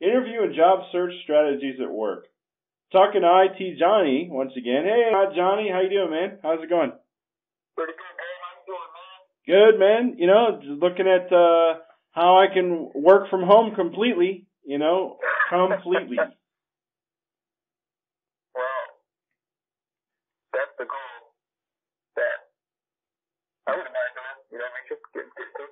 interview and job search strategies at work. Talking to IT Johnny once again. Hey, Johnny, how you doing, man? How's it going? Pretty good, man. How you doing, man? Good, man. You know, just looking at uh how I can work from home completely. You know, completely. well, that's the goal. That I wouldn't mind doing. You know, what I mean, just get, get, get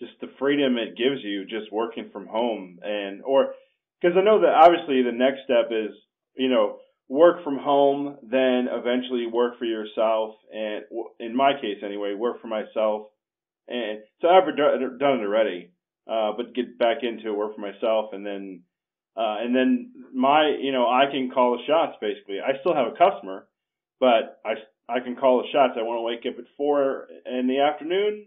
just the freedom it gives you just working from home and or because I know that obviously the next step is you know work from home then eventually work for yourself and in my case anyway work for myself. And so I've done it already uh but get back into work for myself and then uh and then my you know I can call the shots basically. I still have a customer but I I can call the shots. I want to wake up at 4 in the afternoon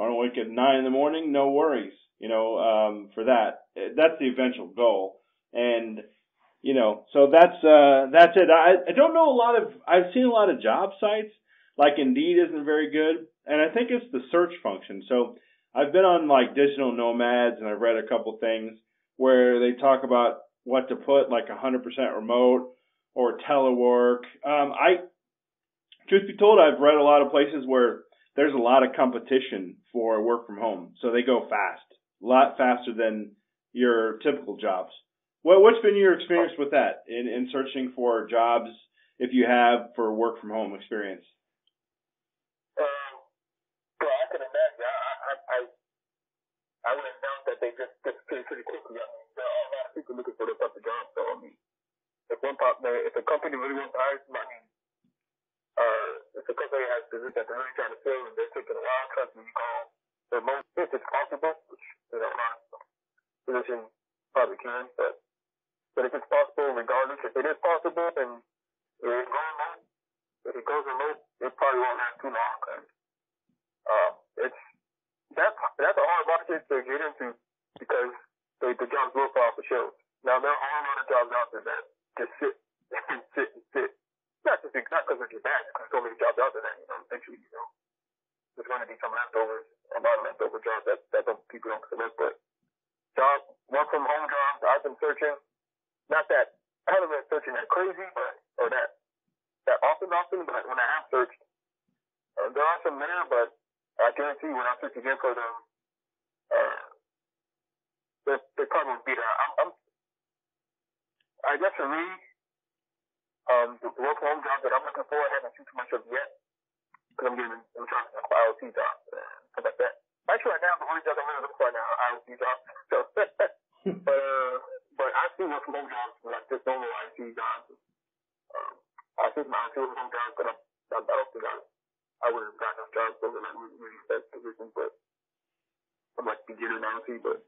want to wake at nine in the morning, no worries. You know, um, for that, that's the eventual goal. And you know, so that's uh, that's it. I I don't know a lot of. I've seen a lot of job sites like Indeed isn't very good, and I think it's the search function. So I've been on like digital nomads, and I've read a couple things where they talk about what to put, like 100% remote or telework. Um, I, truth be told, I've read a lot of places where there's a lot of competition for work from home, so they go fast, a lot faster than your typical jobs. What, what's been your experience with that in, in searching for jobs, if you have, for work from home experience? Um, well, I. I, I, I, I would have known that they just disappeared pretty quickly. I mean, there are a lot of people looking for this type of job. So, I mean, if one pop, if a company really wants to hire somebody, uh, if a company has position that they're really trying to fill and they're taking a wild cut and you call their most if it's possible, which you know my position probably can, but but if it's possible, regardless, if it is possible, then it is going low. If it goes remote, it probably won't last too long. And, uh, it's that's that's a hard market to get into because the, the jobs will fall for shows. Now there are a lot of jobs out there that just sit and sit and sit not just not because it's bad, because so many jobs out there that you know eventually you know there's going to be some leftovers, a lot of leftover jobs that that don't, people don't select. But job work from home jobs, I've been searching. Not that I haven't been searching that crazy, but or that that often often, but when I have searched, uh, there are some there, but I guarantee when I search again for them, uh, they they probably would be there. I'm, I'm I guess for me, um, the work home job that I'm looking for, I haven't seen too much of yet. Because I'm getting, I'm trying to for IoT jobs and stuff like that. Actually, right now, the only job I'm looking for right now are IoT jobs. So, but, uh, but I see work from home jobs, like just normal IT jobs. Um, I see my IT work from home jobs, but I, I don't think I, I would have gotten those jobs. Those are like really, really best positions, but I'm like beginner in IT. But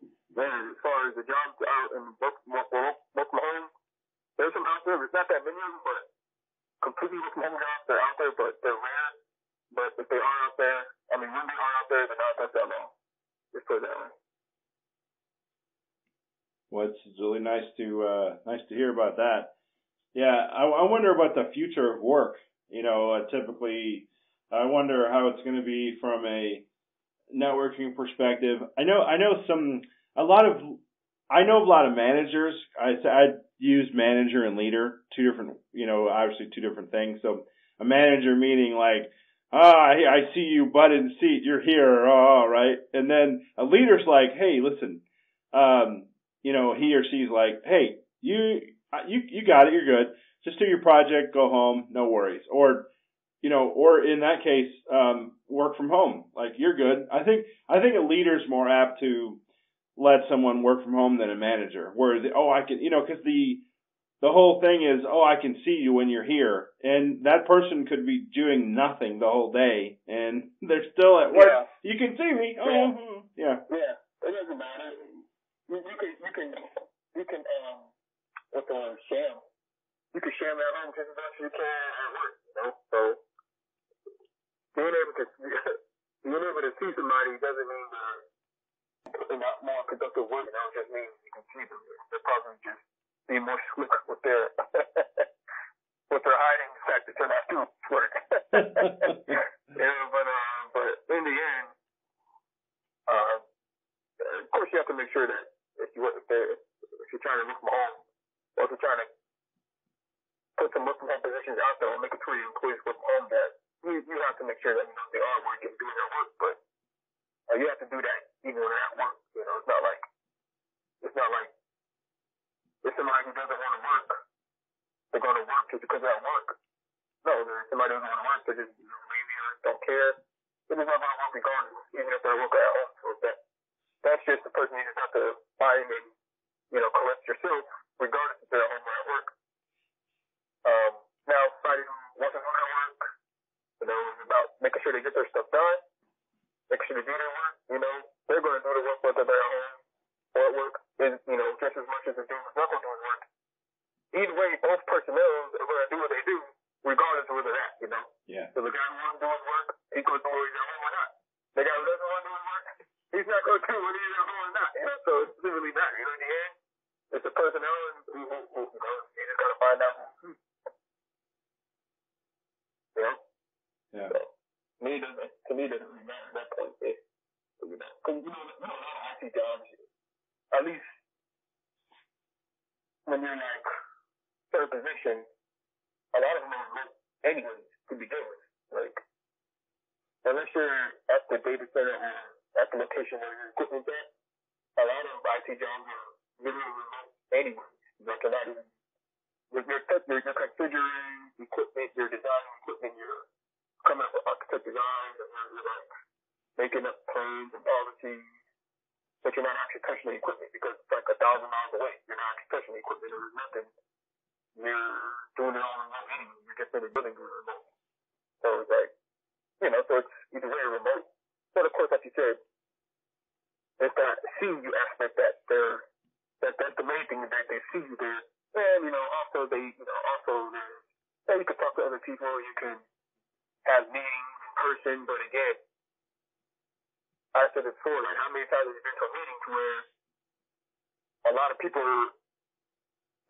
with jobs. They're out there, but they're rare. But if they are out there, I mean, when they are out there, they're not that long. Just put it that way. Well, it's really nice to uh, nice to hear about that. Yeah, I, I wonder about the future of work. You know, uh, typically, I wonder how it's going to be from a networking perspective. I know, I know some, a lot of, I know a lot of managers. I, I use manager and leader, two different, you know, obviously two different things. So a manager meaning like, ah, I, see you butt in seat, you're here, oh, right. And then a leader's like, hey, listen, um, you know, he or she's like, hey, you, you, you got it, you're good. Just do your project, go home, no worries. Or, you know, or in that case, um, work from home. Like you're good. I think, I think a leader's more apt to, let someone work from home than a manager. Whereas, oh, I can, you know, because the the whole thing is, oh, I can see you when you're here, and that person could be doing nothing the whole day, and they're still at work. Yeah. You can see me. Oh, yeah. Mm-hmm. yeah. Yeah. It doesn't matter. You, you can, you can, you can, um, what's the word? Sham. You can sham at home just as much as you can at work. You know, so being able to being able to see somebody doesn't mean that putting out more productive work, that just means you can see them. They're probably just being more slick with their with their hiding the fact that they're not doing work. yeah, but uh, but in the end, uh, of course you have to make sure that if you if, if trying to work from home, or if you're trying to put some from home positions out there or make it to your employees work from home, that you, you have to make sure that you know they are working, doing their work, but uh, you have to do that even when they're at work. You know, it's not like it's not like if somebody doesn't want to work, they're going to work just because they're at work. No, there's somebody doesn't want to work, they're just you know, lazy or don't care. They're not going to work regardless, even if they're working at home. So that that's just the person you just have to find and you know correct yourself, regardless if they're at home or at work. Um, now, somebody who wants to do their work, you know, about making sure they get their stuff done, making sure they do their work. You know, they're going to do the work whether they're at home or at work, is you know just as much as the dude who's not going to do his work. Either way, both personnel are going to do what they do, regardless of where they're at. You know. Yeah. So the guy who wants to do his work, he's going to do whether he's at home or not. The guy who doesn't want to do his work, he's not going to do whether he's at home or not. You know, so it's really not. You know, in the end, it's the personnel, and who, who, who, you know, you just got to find out. who- You know. Yeah. So, me, doesn't, to me, it doesn't really matter at that point. It, you know, because you know, you know, a lot of IT jobs, at least when you're like third position, a lot of them are remote anyways to begin with. Like, unless you're at the data center or at the location where your equipment's at, a lot of IT jobs are literally remote anyways. Like, you're not even, you're, you're, you're configuring equipment, you're designing equipment, you're coming up with architect designs, and you're, you're like making up plans and policies, but you're not actually touching the equipment because it's like a thousand miles away. You're not actually touching the equipment. There's nothing. You're doing it all remote anyway. You're just in the building it remote. So it's like, you know, so it's either very remote. But of course, like you said, it's that seeing you aspect that they're, that that's the main thing that they see you there. And, you know, also they, you know, also there's, yeah, you can talk to other people, you can have meetings in person, but again, Said it before, like how many times have you been to a meeting to where a lot of people,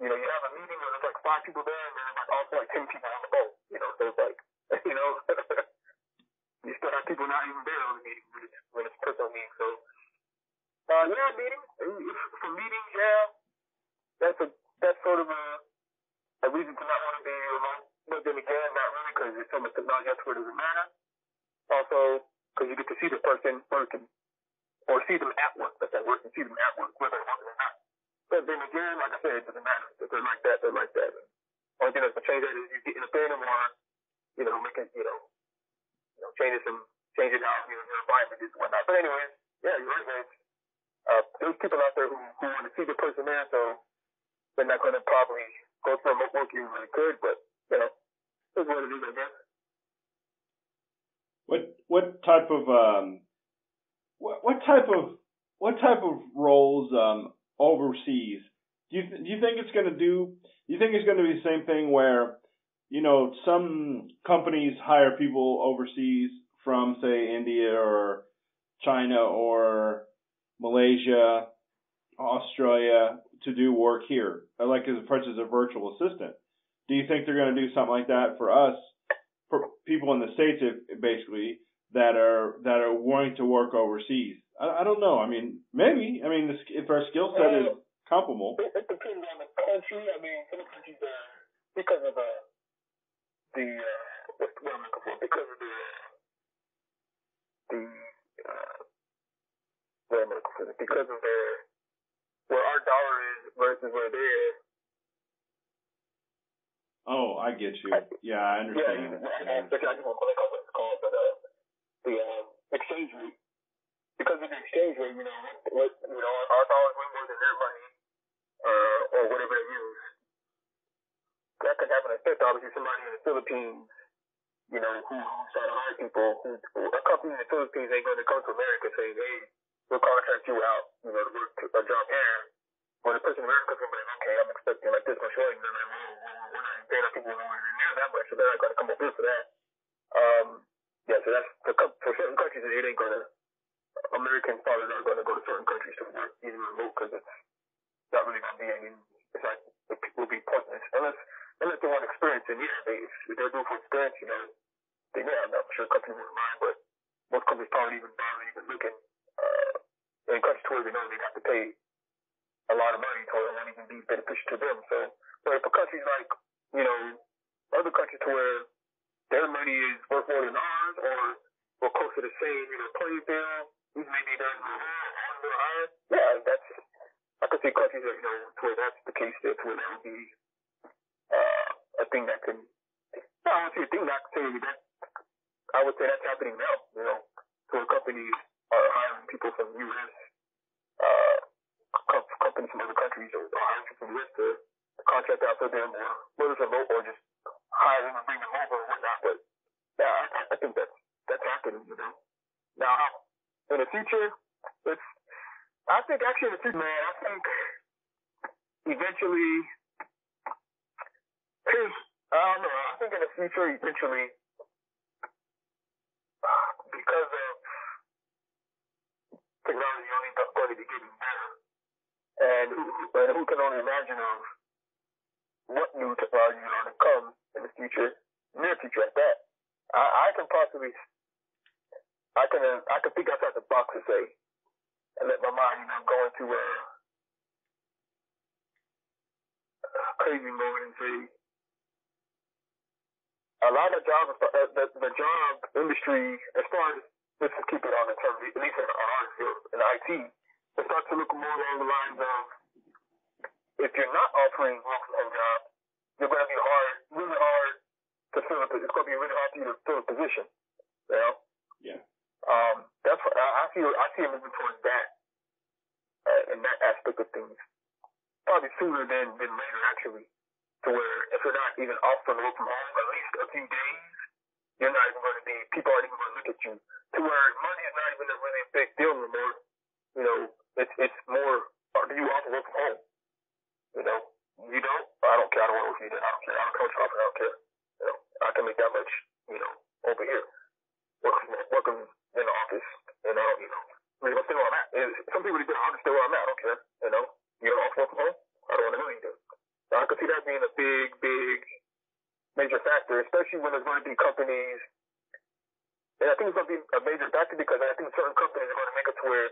you know, you have a meeting where there's like five people there and there's like also like ten people on the boat, you know, so it's like, you know, you still have people not even there on the meeting when it's, when it's personal meeting. So, uh, yeah, meetings, for meetings, yeah, that's a, that's sort of a, a reason to not want to be remote. But then again, not really because it's so much technology it doesn't matter. Also, because you get to see the person working, or see them at work. That's that work, and see them at work, whether they're working or not. But then again, like I said, it doesn't matter. If they're like that, they're like that. Only thing that's gonna change that is you get in a band more, you know, making, you know, you know, changing some, changing out, you know, your environment and whatnot. But anyways, yeah, you're right. Uh, there's people out there who, who want to see the person there, so they're not gonna probably go to remote work even when they could, but, you know, it's what it is, I guess. What what type of um what what type of what type of roles um overseas do you th- do you think it's going to do? Do you think it's going to be the same thing where you know some companies hire people overseas from say India or China or Malaysia, Australia to do work here, like as such as a virtual assistant. Do you think they're going to do something like that for us, people in the states, if, basically that are that are wanting to work overseas? I, I don't know. I mean, maybe. I mean, the, sk- if our skill set is comparable. It, it depends on the country. I mean, some countries are because of uh, the for? Because of the the uh, for? Because of their where our dollar is versus where theirs. Oh, I get you. Yeah, I Yeah, understand. I, I, I just want to call what it's called, but uh, the um, exchange rate. Because of the exchange rate, you know, what you know, our, our dollar way more than their money, uh, or whatever they use. That could have an effect. Obviously, somebody in the Philippines, you know, who who's trying to hire people, who, a company in the Philippines ain't going to come to America saying, "Hey, we'll contract you out, you know, to work a job here." When the person in America comes like, "Okay, I'm expecting like this much money," they're like, "Whoa, paying our people nowhere near that much, so they're not going to come up here for that." Um, yeah, so that's for, for certain countries, it ain't going to. Americans probably not going to go to certain countries to work even remote because it's not really going to be any. It's like it will be pointless unless unless they want experience. And yeah, they, if they're doing for experience, you know, they may. I'm not sure companies wouldn't mind, but most companies probably even bother even looking. Uh, in countries where they know they have to pay a lot of money to only even be beneficial to them. So, but for countries like, you know, other countries to where their money is worth more than ours or we're close to the same, you know, playing field, maybe they're higher. Yeah, that's, I could see countries that, you know, to where that's the case to where that would be, uh, a thing that can, no, I would say a thing that say that, I would say that's happening now, you know, to where companies are hiring people from U.S., uh, companies from other countries or hiring people from U.S. to contract out for them or whether it's remote or just hire and bring them over or whatnot. But yeah, I, think that's that's happening, you know. Now in the future, it's I think actually in the future, man, I think eventually cause I don't know, I think in the future eventually because of technology only going to getting better and who, and who can only imagine of what new technology is to come in the future, near future at that. I, I can possibly, I can, uh, I can think outside the box and say, and let my mind, you know, go into a crazy mode and say, a lot of jobs, uh, the, the job industry, as far as, let's just keep it on the term, at least in our field, in IT, it starts to look more along the lines of, if you're not offering work from home jobs, you're going to be hard, really hard to fill a It's going to be really hard for you to fill a position. You know? Yeah. Um, that's what I, I feel. I see it moving towards that, uh, in that aspect of things. Probably sooner than than later, actually. To where if you're not even offering work from home at least a few days, you're not even going to be. People aren't even going to look at you. To where money is not even a really big deal anymore. You know, it's it's more. Or do you offer work from home? You know, you don't. I don't care. I don't work for you. I don't care. I don't coach off. I don't care. You know, I can make that much. You know, over here, working working in the office. You know, you know. I mean, stay where I'm at. Some people do. I'll just stay where I'm at. I don't care. You know, you don't offer work from home. I don't want to know do. So I can see that being a big, big, major factor, especially when there's going to be companies. And I think it's going to be a major factor because I think certain companies are going to make it to where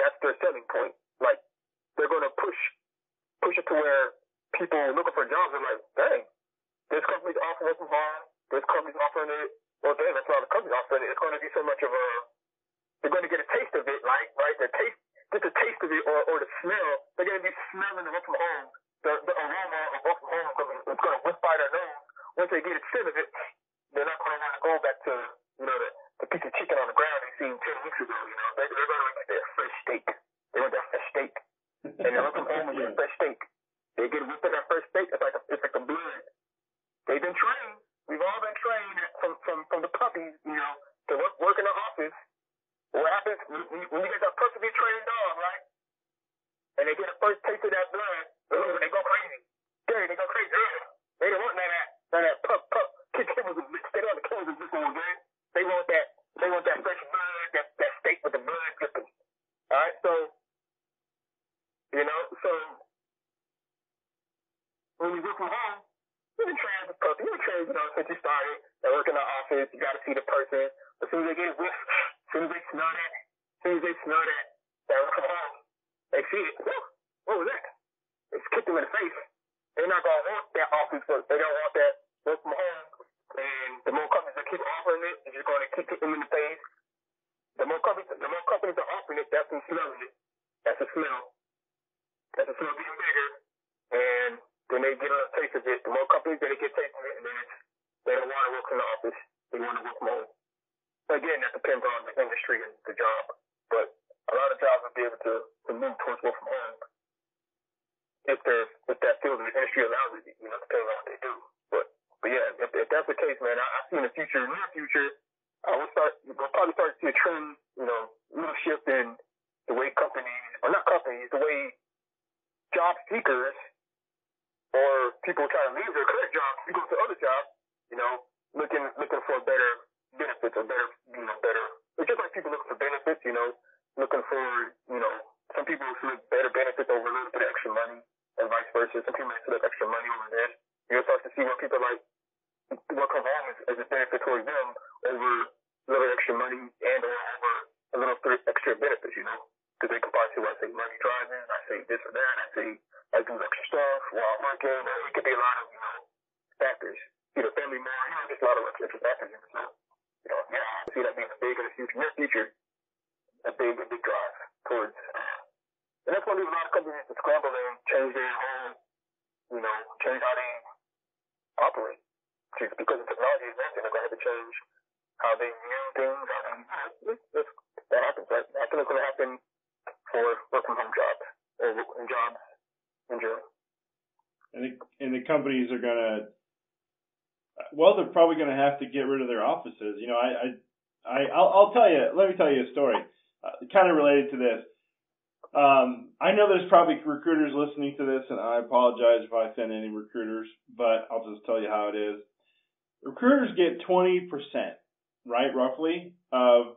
that's their selling point. Like they're going to push it to where people looking for jobs are like, dang, this company's offering it from home, this company's offering it, well, dang, that's why the company's offering it. It's going to be so much of a, they're going to get a taste of it, like, right? The taste, just a taste of it or, or the smell. They're going to be smelling the work from home. The, the aroma of work from home is going to whip by their nose. Once they get a scent of it, they're not going to want to go back to, you know, the, the piece of chicken on the ground they seen 10 weeks ago, you know. They, they're going to like their fresh steak. They want that and they look home and get fresh steak. They get whipped get rid of their offices. You know, I, I, I I'll, I'll tell you, let me tell you a story, uh, kind of related to this. Um, I know there's probably recruiters listening to this, and I apologize if I offend any recruiters, but I'll just tell you how it is. Recruiters get 20%, right, roughly, of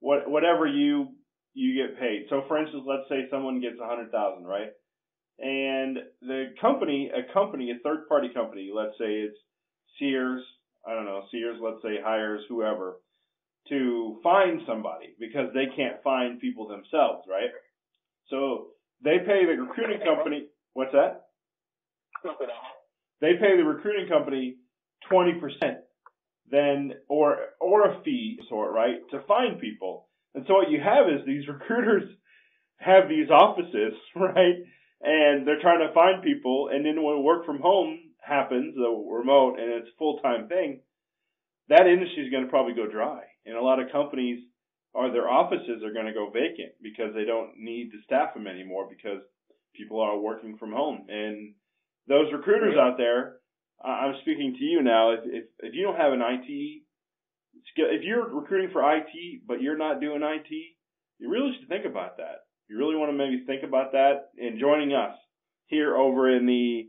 what whatever you you get paid. So, for instance, let's say someone gets a 100,000, right? And the company, a company, a third party company, let's say it's Sears, I don't know, Sears, let's say hires whoever to find somebody because they can't find people themselves, right? So they pay the recruiting company. What's that? They pay the recruiting company twenty percent, then or or a fee sort right to find people. And so what you have is these recruiters have these offices, right? And they're trying to find people, and then when work from home happens, the remote, and it's a full time thing, that industry is going to probably go dry. And a lot of companies or their offices are going to go vacant because they don't need to staff them anymore because people are working from home. And those recruiters out there, I'm speaking to you now. If, if if you don't have an IT skill, if you're recruiting for IT but you're not doing IT, you really should think about that. You really want to maybe think about that and joining us here over in the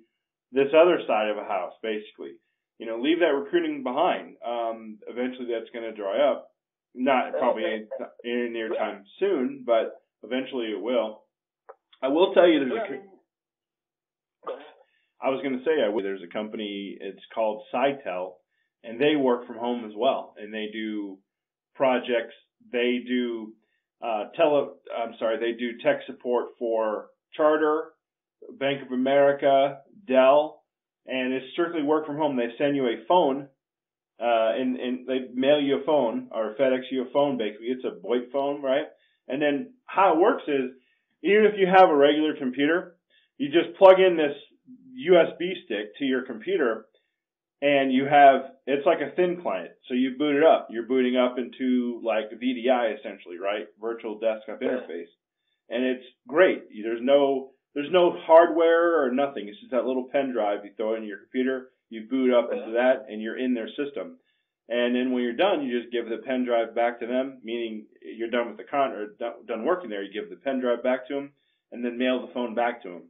this other side of a house, basically. You know, leave that recruiting behind. Um, eventually, that's going to dry up not probably any, any near time soon, but eventually it will. I will tell you there's a. I was going to say I there's a company. It's called Sitel, and they work from home as well, and they do projects. They do uh, tele. I'm sorry, they do tech support for Charter, Bank of America, Dell, and it's strictly work from home. They send you a phone uh, and, and they mail you a phone or FedEx you a phone basically. It's a VoIP phone, right? And then how it works is even if you have a regular computer, you just plug in this USB stick to your computer and you have it's like a thin client. So you boot it up. You're booting up into like VDI essentially, right? Virtual desktop interface. And it's great. There's no there's no hardware or nothing. It's just that little pen drive you throw in your computer you boot up into that, and you're in their system. And then when you're done, you just give the pen drive back to them, meaning you're done with the con or done working there. You give the pen drive back to them, and then mail the phone back to them.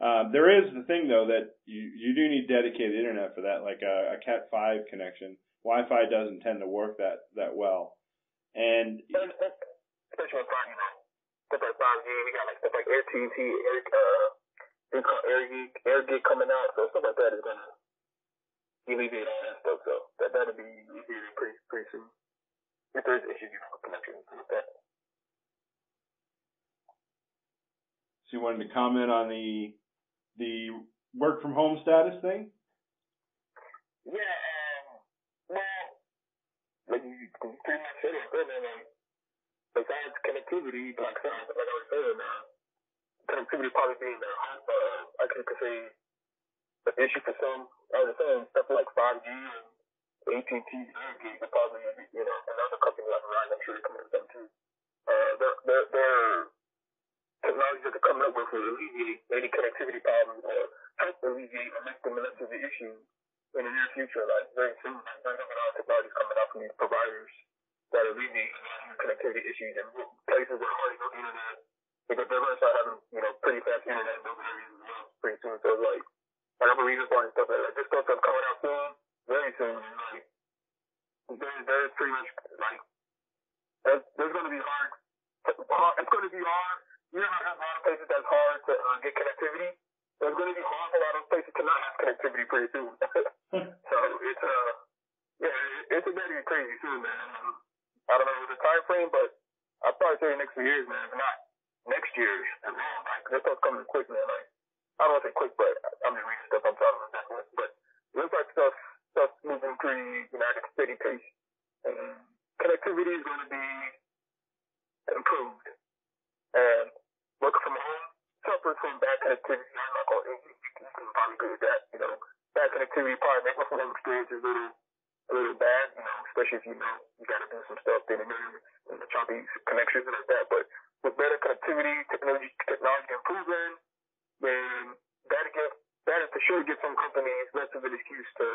Uh, there is the thing though that you you do need dedicated internet for that, like a, a Cat five connection. Wi-Fi doesn't tend to work that that well, and you know stuff like 5G, we got like stuff like AirTT, Air uh, Air AirGig coming out, so stuff like that is gonna alleviate all that stuff. So that that'll be alleviated pretty pretty soon. If there's issues with connections with that. So you wanted to comment on the the work from home status thing? Yeah, um, well, like you pretty much said it, man. Like, besides connectivity, like, I was saying, uh, connectivity probably being the, uh, I could say, the issue for some I was saying stuff like 5G and AT&T, AirGig, and probably you know another company like Verizon. I'm sure they're coming with them too. Uh, their their their that they're coming up with will alleviate any connectivity problems or help alleviate or make them less of the issue in the near future. Like very soon, there's a lot of technologies coming out from these providers that alleviate connectivity issues in places where hardly no internet. Because they're going to start having you know pretty fast internet in those areas as well pretty soon. So like whatever reason for and stuff like that. This stuff that's coming out soon, very soon. Like, there, there's pretty much like there's, there's going to be hard. It's going to be hard. You know how there's a lot of places that's hard to uh, get connectivity. There's going to be hard for a lot of places to not have connectivity pretty soon. so it's uh yeah, it's going to crazy soon, man. I don't know the time frame, but I'd probably say next few years, man. If not next year, as well. Like this stuff's coming quick, man. Like I don't want to say quick, but I'm just reading stuff. I'm sorry about that. But it looks like stuff stuff moving pretty, you know, at a steady pace. And connectivity is going to be improved. And working from home suffers from bad connectivity. I'm not going to, you, you can probably agree with that. You know, bad connectivity probably makes from home experience a little, a little bad, you know, especially if you know you got to do some stuff in the and the choppy connections and like that. But with better connectivity, technology, technology improving, then that'll get, that for sure get some companies less of an excuse to,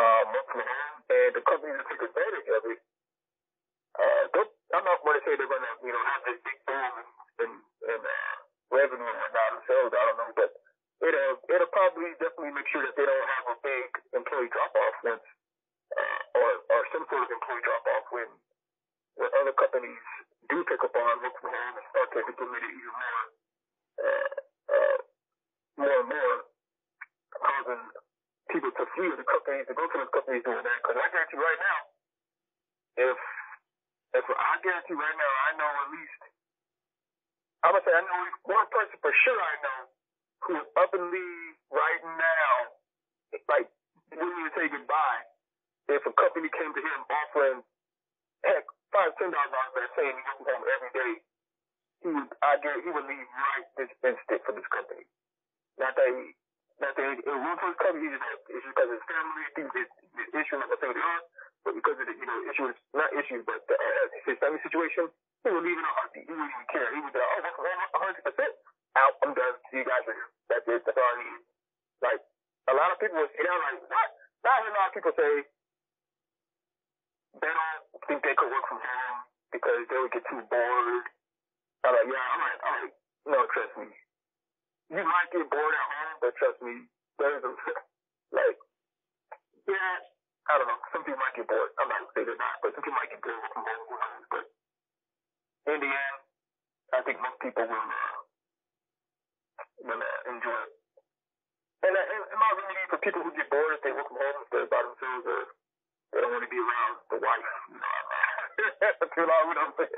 um, work from home. And the companies that take advantage of it, uh, I'm not going to say they're going to, you know, have this big boom in, in uh, revenue and whatnot themselves. I don't know, but it'll it'll probably definitely make sure that they don't have a big employee drop off once, uh, or or some sort of employee drop off when when other companies do pick up on work from home and start to implement it even more, uh, uh, more and more, causing people to flee the companies to go to those companies doing that. Because I guarantee right now, if if I guarantee right now, I know at least, I'm gonna say I know one person for sure I know who is up and leave right now, like willing to say goodbye. If a company came to him offering, heck, five ten dollars off there, saying he working home every day, he would, I guarantee he would leave right this instant for this company. Not that he, not that he, it was for his company, he just, it's just because his family, things, his issue, like I said, but because of the, you know, issues, not issues, but the, uh, his family situation, he would leave a heartbeat. He wouldn't even care. He would be like, oh, that's 100%. Out, I'm done. See you guys later. That's it. That's all I need. Like, a lot of people would say, like, what? Now I hear a lot of people say they don't think they could work from home because they would get too bored. I'm like, yeah, I'm like, I'm no, trust me. You might get bored at home, but trust me, there's a, like, yeah, I don't know. Some people might get bored. I'm not saying they're not, but some people might get bored from home. Who knows? But in the end, I think most people will uh, will uh, enjoy it. And, uh, and it might really for people who get bored if they work from home, if they're by themselves, or they don't want to be around the wife. You know, too long. We don't say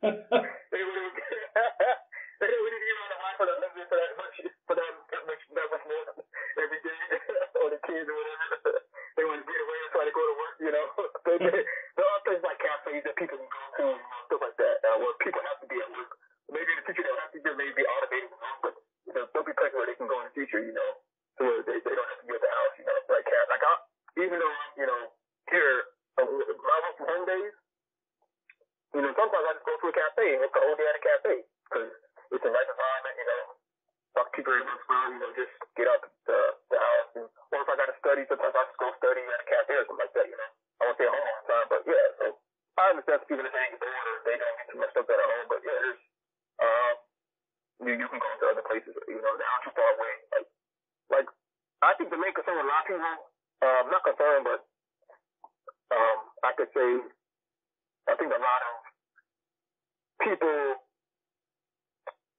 they wouldn't. They wouldn't be around the wife or the husband for that much, for that much, that much more every day, or the kids or whatever they want to get away and try to go to work, you know. there are things like cafes that people can go to, stuff like that, uh, where people have to be at work. Maybe in the future they'll have to be maybe automated, but you know, there'll be places where they can go in the future, you know, to where they, they don't have to be at the house, you know, like cat. Like I, even though you know here, uh, work from home days, you know, sometimes I just go to a cafe and work the whole day at a cafe because it's a nice environment, you know. Talk to people as well, you know, just get out the, the house and or if I got to study, sometimes I just go study at a cafe or something like that, you know. I won't stay home all the time, but yeah, so I understand people that think bored or they don't get too much stuff at home, but yeah, there's, um, you, you can go to other places, you know, they're not too far away. Like, like, I think the main concern with a lot of people, um, not concerned, but, um, I could say, I think a lot of people,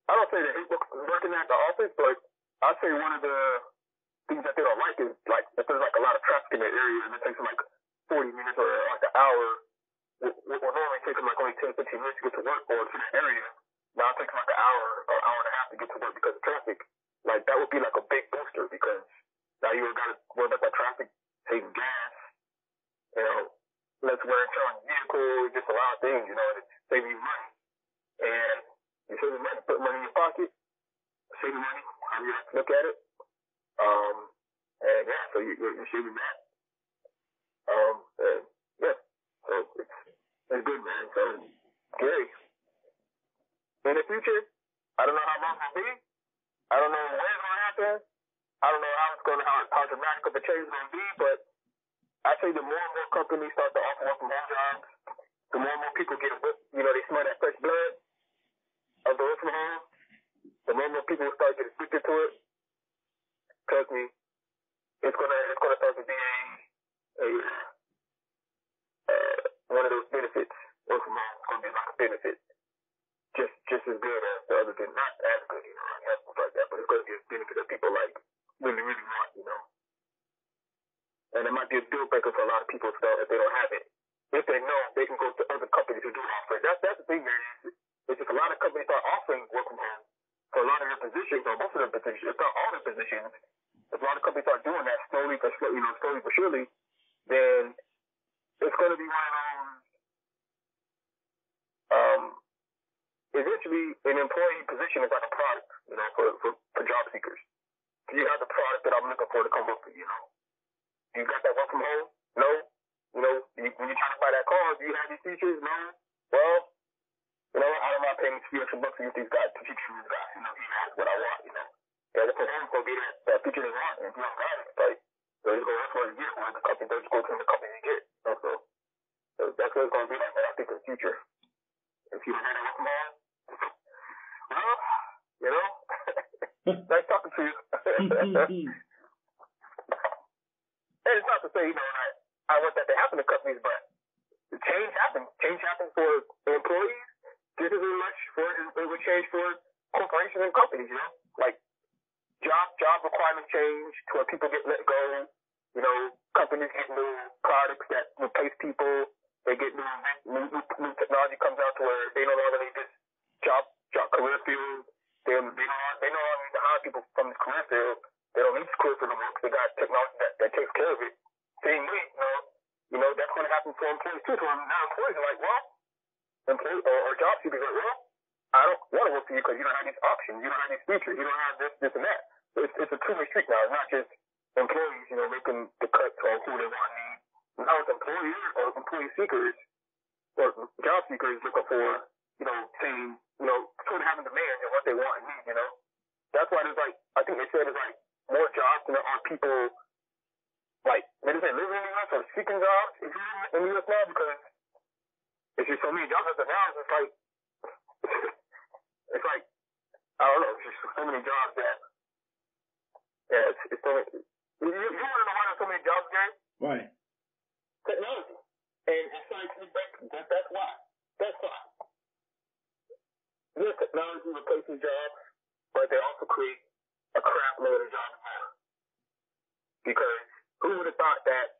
I don't say they hate working at the office, but I'd say one of the things that they don't like is like if there's like a lot of traffic in the area and it takes them like 40 minutes or like an hour, what will normally take them like only 10, 15 minutes to get to work or to the area, now it takes like an hour or hour and a half to get to work because of traffic. Like that would be like a big booster because now you got to worry about that traffic, taking gas, you know, less wear and tear on the vehicle, just a lot of things, you know, and it's saving you money. And you save money, put money in your pocket, save money, how you look at it. Um, and yeah, so you, you're, you're shooting that. Um, and yeah, so it's, it's good, man. So, Gary, in the future, I don't know how long it'll be. I don't know when it's going to happen. I don't know how it's going to, how, how dramatic of a change is going to be, but I say the more and more companies start to offer work from home jobs, the more and more people get, you know, they smell that fresh blood of the work from home, the more and more people start getting addicted to it trust me, it's gonna it's gonna start to be a a uh, one of those benefits. Work from home is gonna be a benefit, just just as good as the other thing. Not as good, you know, like that, but it's gonna be a benefit that people like really really want, you know. And it might be a deal breaker for a lot of people so if they don't have it. If they know, they can go to other companies who do offer. That's that's the thing, man. It's just a lot of companies are offering work from home for a lot of their positions, or most of their positions, if not all their positions, if a lot of companies start doing that slowly but slowly, you know, slowly but surely, then it's going to be one of those. Um, eventually, an employee position is like a product, you know, for for, for job seekers. You have the product that I'm looking for to come up with, you know. You got that work from home? No. You know, you, when you're trying to buy that car, do you have these features? No. Well, you know, I don't mind paying a few extra bucks to get these guys to teach this guy. You know, has what I want. You know, yeah, the performance will be that, that feature they want, and if you don't got it, like, so you go that's what you get. Or the company, don't go to the company you get. So, so, so that's what it's going to be like. I think in the future, if you don't have that work home, well, you know, nice talking to you. Mm-hmm. And it's not to say, you know, I, I want that to happen to companies, but change happens. Change happens for employees just as much for it would change for corporations and companies, you know? Like job job requirements change to where people get let go, you know, companies get new products that replace people, they get new new, new technology comes out to where they no longer need this job job career field. They they no they no longer need to hire people from this career field they don't need schools for the work. They got technology that, that takes care of it. Same way, you know, you know that's going to happen for employees too. So now employees are like, well, employees or, or job seekers are like, well, I don't want to work for you because you don't have these options, you don't have these features, you don't have this, this, and that. It's, it's a two-way street now. It's not just employees, you know, making the cuts on who they want to need. Now it's employees or employee seekers or job seekers looking for, you know, saying, you know, sort of having demands and what they want and need, you know. That's why there's like, I think they said it's like more jobs than there are people like they say living in the US or seeking jobs if you're in the US now because it's just so many jobs at the now it's like it's like I don't know, it's just so many jobs that yeah, it's, it's so many, you, you wanna know why there's so many jobs, Gary? Why? Technology. And it's like that, that's why. That's why. Yes, technology replaces jobs, but they also create a crap load of jobs because who would have thought that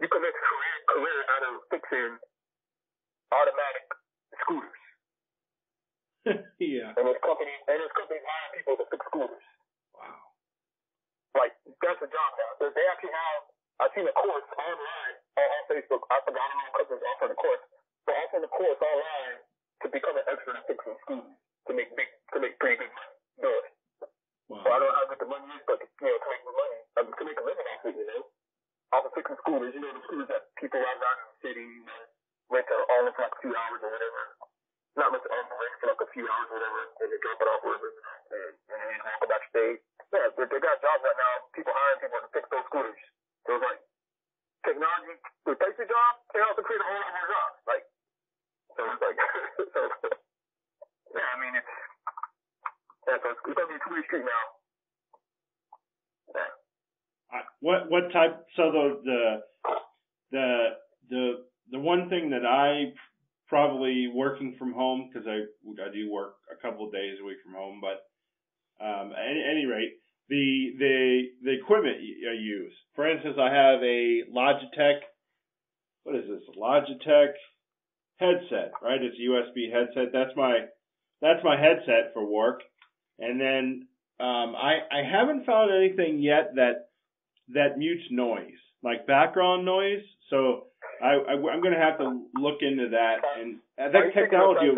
you could make a career, career out of fixing automatic scooters? yeah. And this company, and this company hiring people to fix scooters. Wow. Like that's a job now. So they actually have. I've seen a course online on, on Facebook. I forgot how many companies offer the course. But offering the course online to become an expert in fixing scooters to make big, to make pretty good money. Do it. Wow. So I don't know how good the money is, but you know, to make the money, um, to make a living off it, you know, off of fixing scooters, you know, the scooters that people ride around in the city, you know, rent to own for like few hours or whatever. Not rent to rent for like a few hours or whatever, and they drop it off wherever, and, and then walk about your day. Yeah, they, they got jobs right now. People hiring people to fix those scooters. So it's like technology replace the job, they also create a whole lot more jobs. Like, so it's like, so yeah, I mean it's yeah, so it's, it's gonna be a two-way street now. Yeah. Uh, what what type? So the the the the the one thing that I probably working from home because I I do work a couple of days a week from home, but um, at any rate, the the the equipment I use. For instance, I have a Logitech. What is this? Logitech headset, right? It's a USB headset. That's my that's my headset for work. And then um, I I haven't found anything yet that that mutes noise, like background noise. So I, I am going to have to look into that. And I think technology.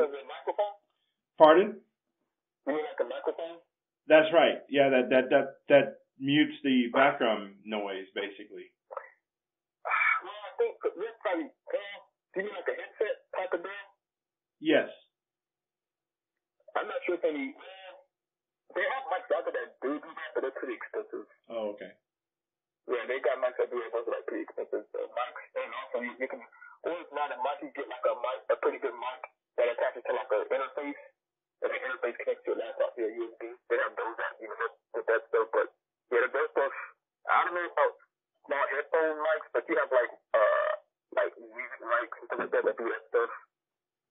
Pardon? You mean like a microphone? That's right. Yeah, that that that that mutes the background noise basically. Well, I think this probably. Do you mean like a headset type of deal? Yes. I'm not sure if any. They have mics out there that do do that, but they're pretty expensive. Oh, okay. Yeah, they got mics that do it, those are like pretty expensive uh, mics. And also you, you can, or if not a mic, you get like a mic, a pretty good mic that attaches to like an interface, and the interface connects to your laptop via USB. They have those that you know with that stuff, but yeah, the best stuff. I don't know about small headphone mics, but you have like uh like music mics and stuff like that that do that stuff.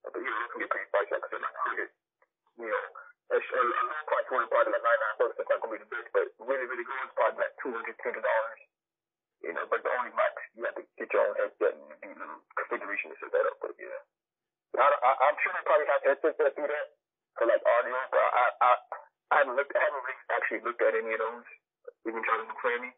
But you know, it can get pretty pricey like you know. I'm not quite sure what the bottom at nine gonna be the best, but really, really good is probably like two hundred, two hundred dollars. You know, but the only mic you have to get your own headset and the configuration to set that up. But yeah, I, I'm sure they probably have headsets that that for like audio, but I I haven't looked, I haven't really actually looked at any of those. Even trying to look for any.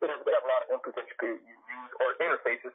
whatever, they have a lot of inputs that you could use or interfaces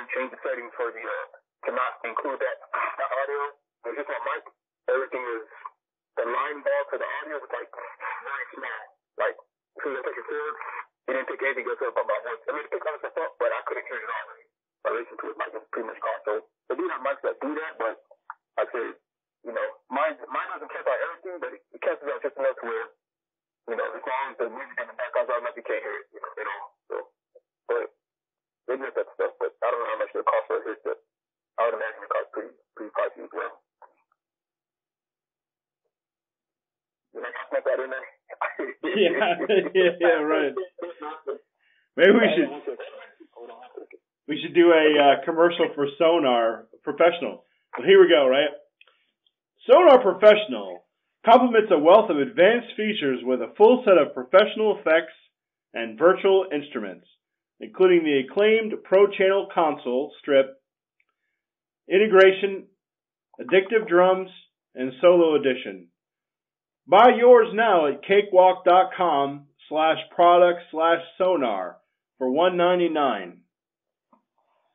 and change the settings for the uh, to not include that the audio was just my mic. Everything is the line bar for the audio is like very small. Like as soon as I took a chord, it didn't take anything else up about one yeah, yeah, right. Maybe we should we should do a uh, commercial for Sonar Professional. Well, here we go, right? Sonar Professional complements a wealth of advanced features with a full set of professional effects and virtual instruments, including the acclaimed Pro Channel console strip, integration, addictive drums, and solo edition. Buy yours now at cakewalk.com slash product slash sonar for one ninety nine.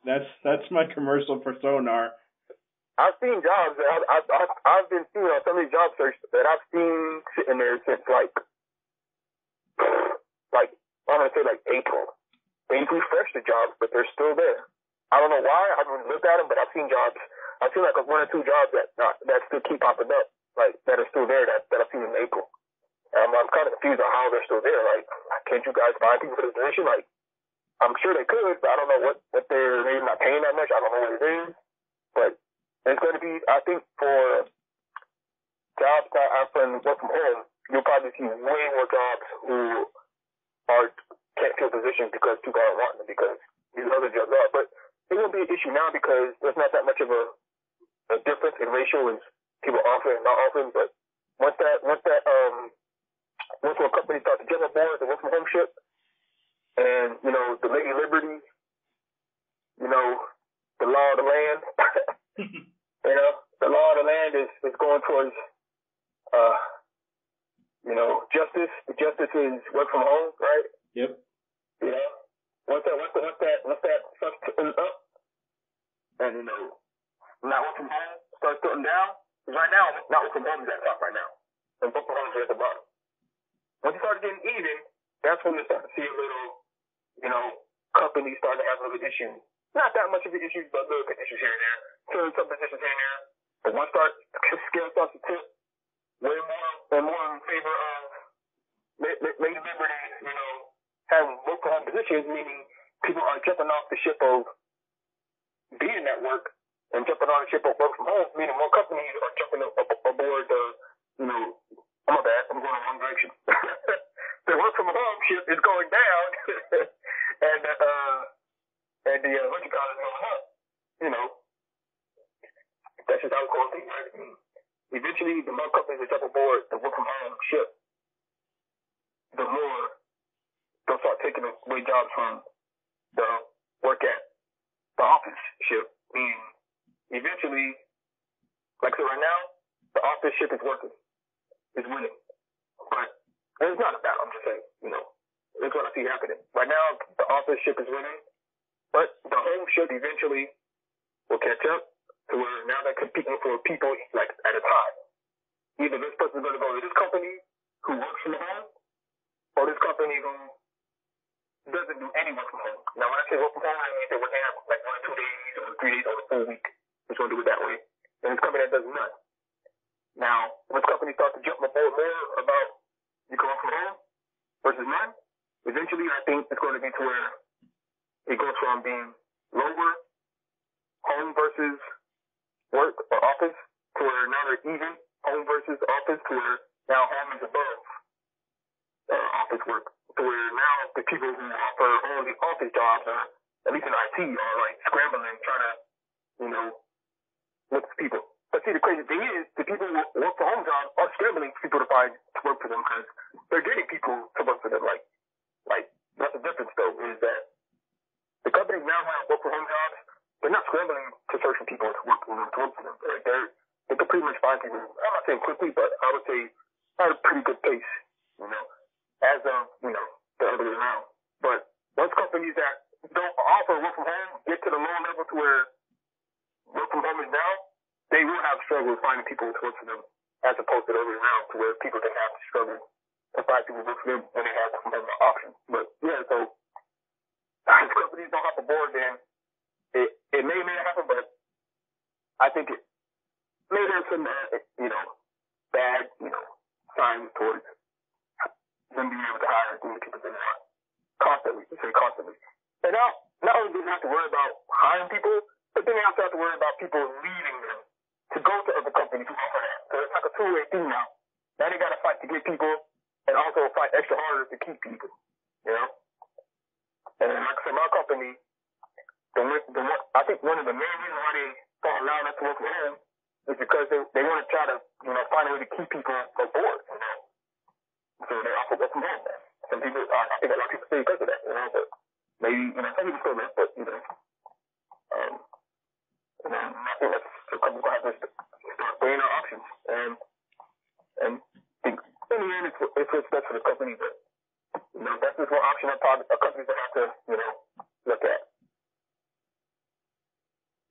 That's that's my commercial for sonar. I've seen jobs that I've, I've, I've been seeing on some of these job searches that I've seen sitting there since like like I'm gonna say like April. They refresh refreshed the jobs, but they're still there. I don't know why. I haven't looked at them, but I've seen jobs. I feel like one or two jobs that not, that still keep popping up, like that are still there that NFTs or how they're still there. Like, can't you guys find people for this position? Like, I'm sure they could, but I don't know what, what they're maybe not paying that much. I don't know what it is. But it's going to be, I think, for jobs that are from work from home, you'll probably see way more jobs who are can't fill positions because people aren't wanting them because these other jobs are. But it won't be an issue now because there's not that much of a, a difference in ratio in people offering and not offering. But once that once that um a company called the General Board, the work from home ship, and you know the Lady Liberty, you know the law of the land. you know the law of the land is is going towards uh you know justice. The justice is work from home, right? Yep. You know once that once that once that once that starts tilting up, and you know not work from home starts tilting down. Right now, not work from home is at the top right now, and work from home is at the bottom. Once you start getting even, that's when you start to see a little, you know, companies start to have a little issues. Not that much of an issue, but little issues here and there. Some positions here and there. But once start scale starts to tip, way more and more in favor of Lady Liberty, you know, having from home positions, meaning people are jumping off the ship of being at work and jumping on the ship of work from home, meaning more companies are jumping aboard the, you know, my bad, I'm going in wrong direction. From home ship is going down, and uh, and the uh, what you call it going up. You know, that's just how it's going to be. Eventually, the more companies that jump aboard the work from home ship, the more they'll start taking away jobs from the work at the office ship. Meaning, eventually, like I said, right now, the office ship is working is winning. But it's not a battle, I'm just saying, you know, that's what I see happening. Right now, the office ship is winning, but the home ship eventually will catch up to where now they're competing for people like at a time. Either this person's going to go to this company who works from home, or this company who doesn't do any work from home. Now, when I say work from home, I mean they would have like one or two days or three days or a full week. Just going to do it that way. And this company that does none. Now, once companies start to jump aboard more about you going from home versus none, eventually I think it's going to be to where it goes from being lower home versus work or office to where now they're even home versus office to where now home is above uh, office work to where now the people who offer only office jobs or at least in IT are like scrambling trying to you know look for people but see, the crazy thing is, the people who work for home jobs are scrambling for people to find to work for them because they're getting people to work for them. Like, like that's the difference though is that the companies now have work for home jobs. They're not scrambling to search for people to work. To work. Like they're they can pretty much find people. I'm not saying quickly, but I would say at a pretty good pace. You know, as of you know the other way around. But once companies that don't offer work from home get to the low level to where work from home is down, they will have struggle finding people to work for them as opposed to the other way around to where people can have struggle to find people to work for them when they have some other option. But yeah, so companies don't hop aboard, then it, it may may happen, but I think it may have some uh, you know bad you know signs towards them being able to hire many people they want constantly. To say constantly, and now not only do they have to worry about hiring people, but then they also have to worry about people leaving them to go to other companies. So it's like a two-way thing now. Now they got to fight to get people and also fight extra harder to keep people. You know? And like I said, my company, the, the I think one of the main reasons why they start allowing us to work from home is because they they want to try to you know find a way to keep people on board. You know? So they offer work from home. Some people, I, think a lot of people say because of that. You know, but maybe you know some people still don't. But you know, um, you know, I think that's companies will have to start weighing our options and and think in the end it's, it's what's best for the company, but you know that's just one option that probably a company will have to you know look at.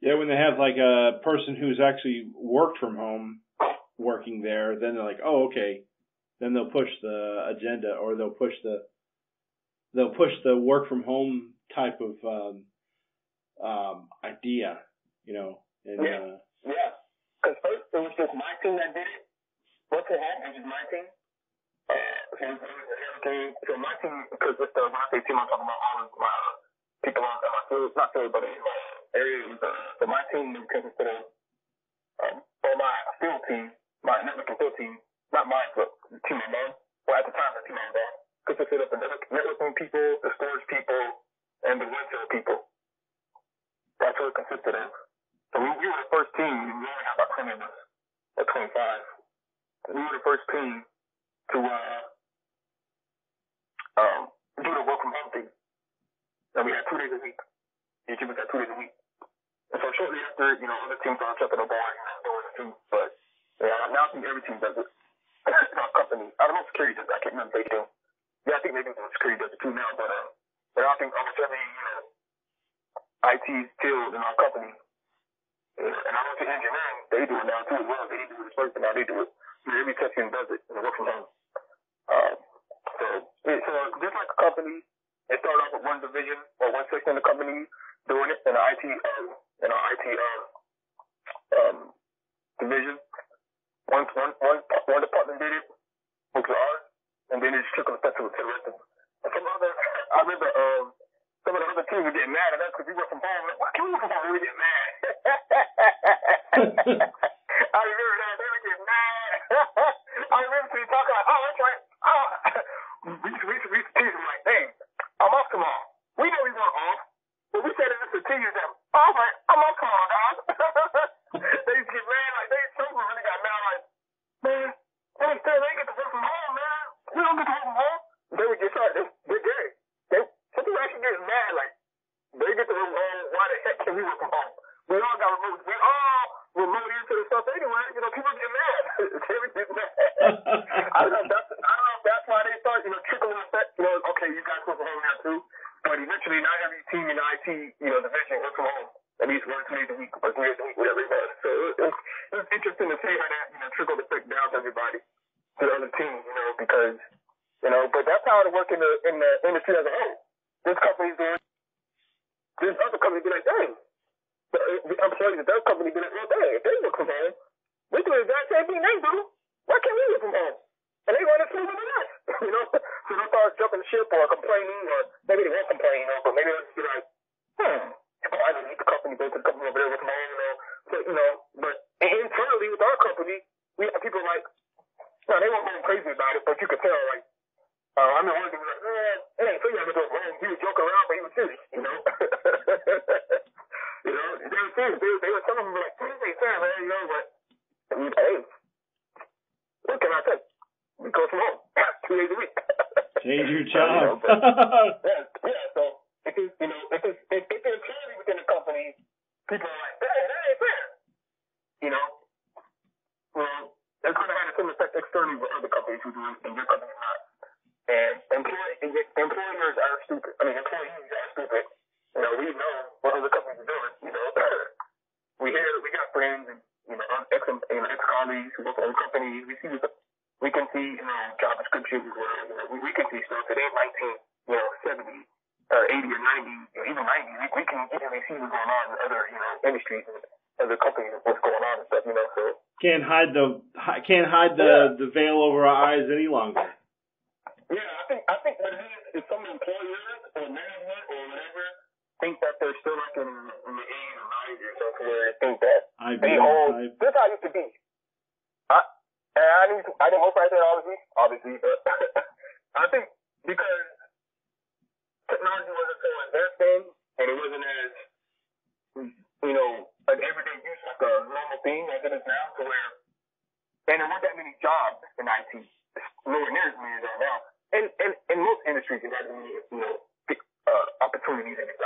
Yeah, when they have like a person who's actually worked from home working there, then they're like, oh, okay. Then they'll push the agenda or they'll push the they'll push the work from home type of um, um, idea, you know, and, yeah. Uh, yeah. Because first it was just my team that did it. What's it had? It was my team. Uh, so, so my team, because with the, when I say team, I'm talking about all of my people on my field, not field, but in my area. Uh, so my team consisted of, um, my field team, my networking field team, not mine, but the team I'm on. Well, at the time, the team I'm on consisted of the networking people, the storage people, and the retail people. That's what it consisted of. So we, we were the first team, we only had about 20 of us, or 25. We were the first team to, uh, um, do the work from home thing. And we had two days a week. YouTube was at two days a week. And so shortly after, you know, other teams started jumping on board and there was two. But yeah, now I think every team does it. Not company. I don't know if security does it. I can't remember if they do. Yeah, I think maybe security does it too now, but uh, but I think almost every, you know, IT field in our company and I went to engineering, they do it now too as well. They didn't do it first, but now they do it. Every tech team does it and work from home. Uh, so so just like a company, they start off with one division or one section of the company doing it in an IT um, in our IT um, um, division. One, one, one, one department did it, which was ours, and then it just took a step to the rest of them. And some other, I remember um, some of the other teams were getting mad at us because we were from home. Like, Why can't we work from home? We get mad. I remember that. They were getting mad. I remember we talking like, oh, that's right. tell, like, uh, I mean, one dude was like, man, it ain't for you to do wrong. He was joking around, but he was serious, you know? you know, they were serious. They, they were telling him, like, please ain't fair, man, you know, but, I mean, hey, what can I say? We go from home, two days a week. Change your job. can't hide the yeah. the veil over our eyes any longer. time.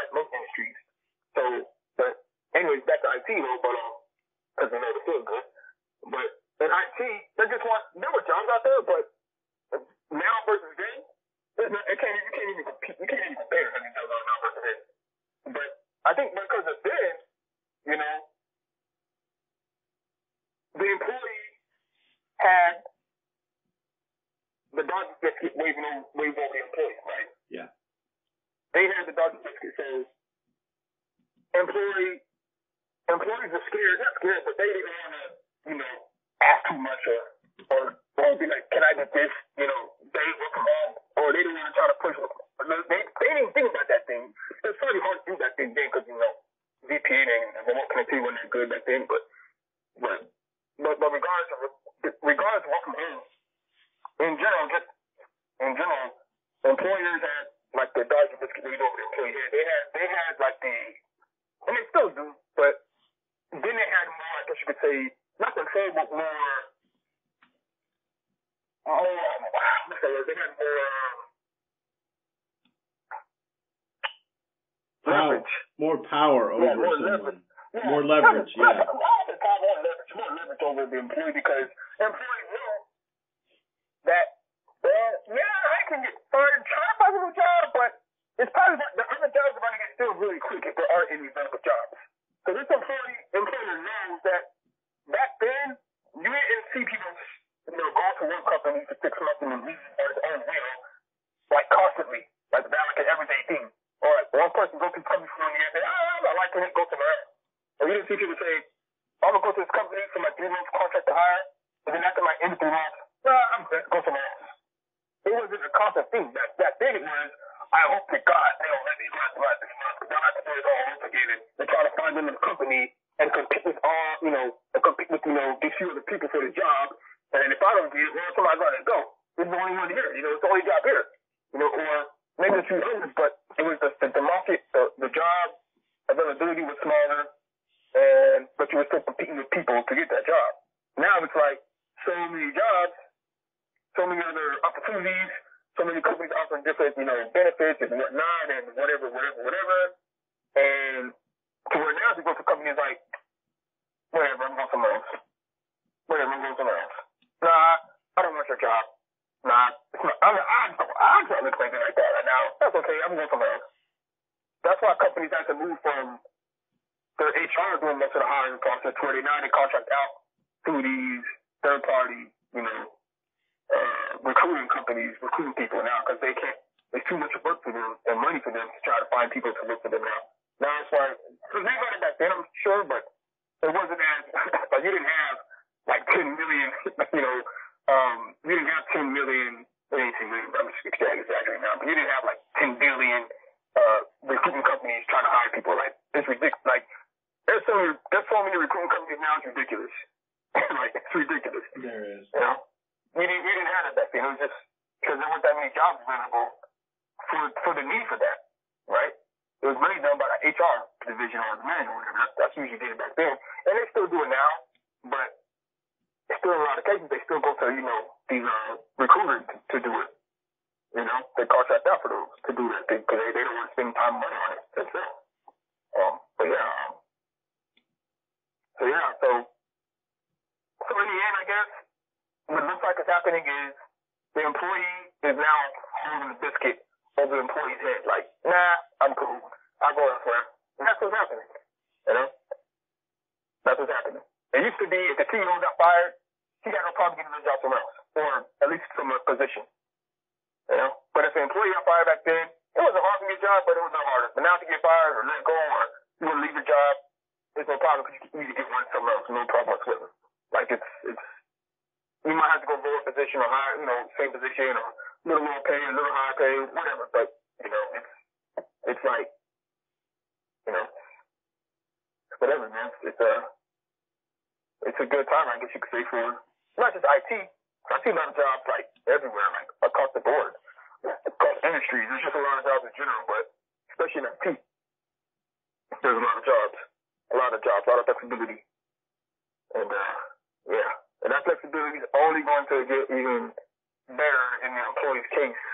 that Ten million, you know, um, you didn't have 10 million, 18 million, I'm just exaggerating now, but you didn't have like 10 billion uh, recruiting companies trying to hire people. Like, it's ridiculous. Like, there's so many, there's so many recruiting companies now, it's ridiculous. like, it's ridiculous. There is. You know? You didn't, you didn't have that back then. It was just because there weren't that many jobs available for, for the need for that, right? It was mainly done by the HR division or the manager. That's, that's usually did it back then. industries. There's just a lot of jobs in general, but especially in IT, there's a lot of jobs, a lot of jobs, a lot of flexibility, and uh, yeah, and that flexibility is only going to get even better in the employee's case.